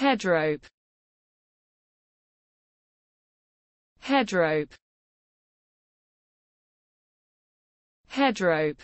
head rope head rope head rope